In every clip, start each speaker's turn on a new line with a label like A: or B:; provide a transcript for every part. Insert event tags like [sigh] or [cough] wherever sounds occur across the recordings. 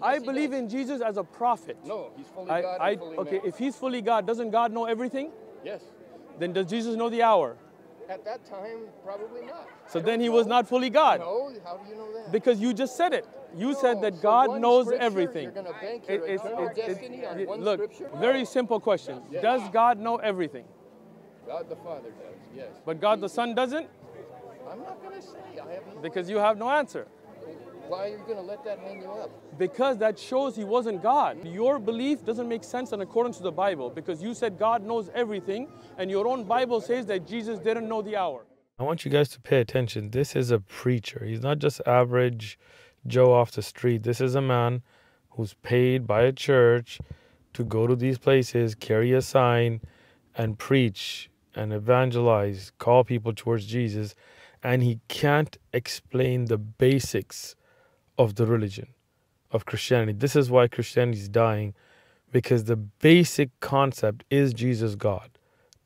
A: I
B: he
A: believe in Jesus as a prophet.
B: No, he's fully
A: I,
B: God
A: I,
B: and fully
A: okay,
B: man.
A: if he's fully God, doesn't God know everything?
B: Yes.
A: Then does Jesus know the hour?
B: At that time, probably not.
A: So
B: I
A: then
B: don't
A: he was not fully God.
B: No, how do you know that?
A: Because you just said it. You said that
B: so
A: God
B: one
A: knows everything.
B: You're gonna bank your
A: it's- it- it-
B: destiny on
A: it-
B: one
A: look,
B: scripture.
A: very simple question.
B: Yes.
A: Does God know everything?
B: God the Father does. Yes.
A: But God the Son doesn't?
B: I'm not gonna say. I have no.
A: Because you have no answer.
B: Why are you gonna let that hang you up?
A: Because that shows he wasn't God. Your belief doesn't make sense in accordance to the Bible because you said God knows everything and your own Bible says that Jesus didn't know the hour.
C: I want you guys to pay attention. This is a preacher. He's not just average Joe off the street. This is a man who's paid by a church to go to these places, carry a sign, and preach and evangelize, call people towards Jesus. And he can't explain the basics of the religion, of Christianity. This is why Christianity is dying, because the basic concept is Jesus God.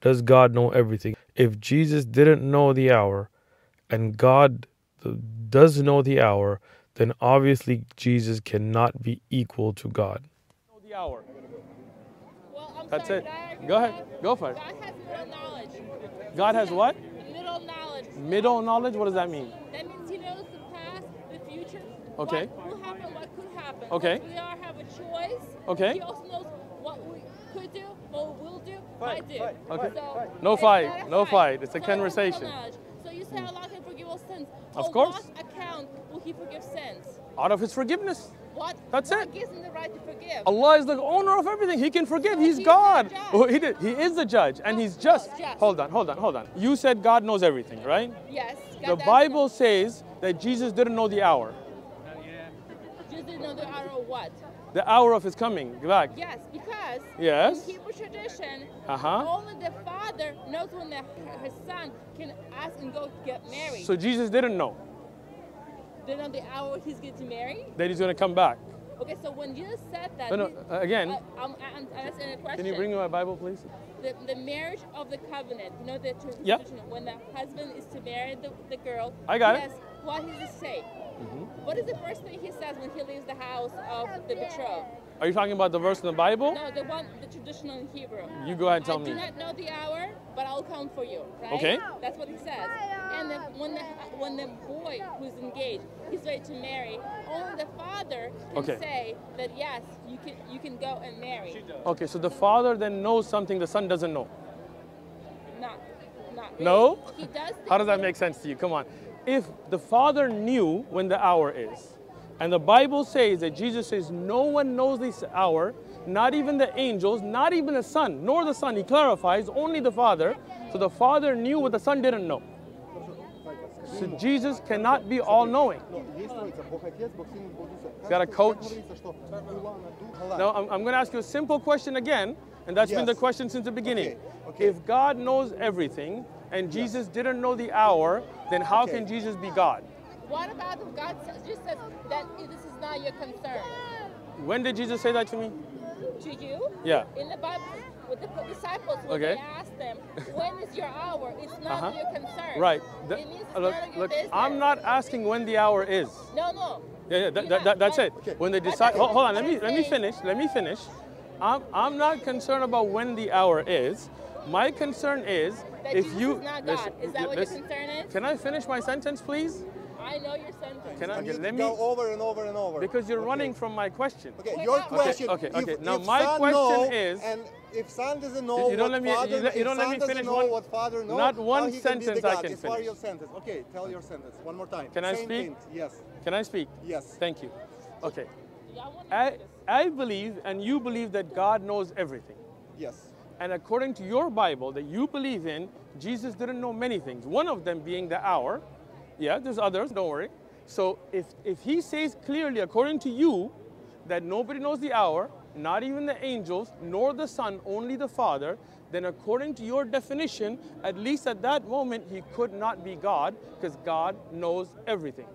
C: Does God know everything? If Jesus didn't know the hour and God does know the hour, then obviously Jesus cannot be equal to God.
A: Know the hour.
D: Well,
A: That's
D: sorry,
A: it.
D: but I argue
A: Go ahead. Go for it.
D: God has middle knowledge.
A: God has what?
D: Middle knowledge.
A: Middle knowledge? What does that mean?
D: That means He knows the past, the future.
A: Okay.
D: What will happen, what could happen.
A: Okay.
D: We all have a choice.
A: Okay.
D: He also knows what we could do, what we will do, might do.
A: Okay.
D: So
A: No fight, no fight. It's a
D: So
A: conversation.
D: So you say Allah can forgive all sins.
A: Of
D: On
A: course.
D: What account will He forgive sins?
A: Out of his forgiveness.
D: What?
A: That's
D: what
A: it.
D: gives Him the right to forgive?
A: Allah is the owner of everything. He can forgive.
D: So
A: He's
D: he's
A: God.
D: the judge.
A: Oh, he, did. he is the judge and he's just.
D: just.
A: Hold on, hold on, hold on. You said God knows everything, right?
D: Yes. God
A: The Bible
D: know.
A: says that Jesus didn't know the hour,
D: Just didn't the hour of what?
A: the hour of his coming back.
D: Yes, because
A: Yes.
D: in Hebrew tradition,
A: Uh-huh.
D: only the father knows when the, his son can ask and go get married.
A: So Jesus didn't know
D: they know the hour he's getting married.
A: that he's going to come back.
D: Okay, so when Jesus said that,
A: No, no, uh, again-
D: I, I'm, I'm asking a question.
A: Can you bring me my Bible, please?
D: the, the marriage of the covenant? You know the tradition
A: Yep.
D: when the husband is to marry the, the girl.
A: I got it.
D: Yes, What does it say? Mm-hmm. What is the first thing he says when he leaves the house of the betrothed?
A: Are you talking about the verse in the Bible?
D: No, the one, the traditional in Hebrew.
A: You go ahead and tell
D: I
A: me.
D: do not know the hour, but I'll come for you. Right?
A: Okay.
D: That's what he says. And then when the when the boy who's engaged, he's ready to marry, only the father can
A: Okay.
D: say that yes, you can you can go and marry.
A: Okay, so the father then knows something the son doesn't know.
D: Not, not really.
A: No?
D: He does. [laughs]
A: How does that make sense to you? Come on. If the Father knew when the hour is, and the Bible says that Jesus says no one knows this hour, not even the angels, not even the Son, nor the Son, he clarifies, only the Father. So the Father knew what the Son didn't know. So Jesus cannot be all knowing. He's Got a coach? Now, I'm, I'm going to ask you a simple question again, and that's been the question since the beginning.
E: Okay, okay.
A: If God knows everything and Jesus didn't know the hour, then how
E: Okay.
A: can Jesus be God?
D: What about if God says, just says that this is not your concern?
A: When did Jesus say that to me?
D: To you?
A: Yeah.
D: In the Bible, with the disciples, when
A: Okay.
D: they asked them, when is your hour? It's not
A: Uh-huh.
D: your concern.
A: Right. The-
D: it means it's
A: look,
D: none of your
A: look. I'm not asking when the hour is.
D: No, no.
A: Yeah, yeah, that, that, that- that's
D: But-
A: it.
E: Okay.
A: When they decide, hold, hold on, let me let me finish. Let me finish. I'm, I'm not concerned about when the hour is. My concern is
D: That
A: if
D: Jesus
A: you
D: is not
A: listen,
D: Is that what
A: listen.
D: your concern is?
A: Can I finish my sentence, please?
D: I know your sentence.
A: Can I?
E: And
A: Okay, let me.
E: go over and over and over.
A: Because you're
E: Okay.
A: running from my question.
E: Okay,
D: We're
E: your
D: not- Okay,
E: question.
A: okay,
E: if,
A: okay. Now
E: if
A: my
E: son
A: question
E: know,
A: is-
E: and if son doesn't know
A: You don't
E: what
A: let me- you
E: father,
A: let- you don't let me finish
E: know
A: one-
E: what father knows,
A: not
E: how
A: one
E: he can be the
A: sentence I
E: God.
A: can
E: It's for
A: finish.
E: your sentence. Okay, tell your sentence one more time.
A: Can I speak?
E: thing. Yes.
A: Can I speak?
E: Yes.
A: Thank you. Okay.
D: Y'all want to
A: I. I believe and you believe that God knows everything.
E: Yes.
A: And according to your Bible that you believe in, Jesus didn't know many things. One of them being the hour. Yeah, there's others, don't worry. So if, if he says clearly, according to you, that nobody knows the hour, not even the angels, nor the Son, only the Father, then according to your definition, at least at that moment, he could not be God because God knows everything.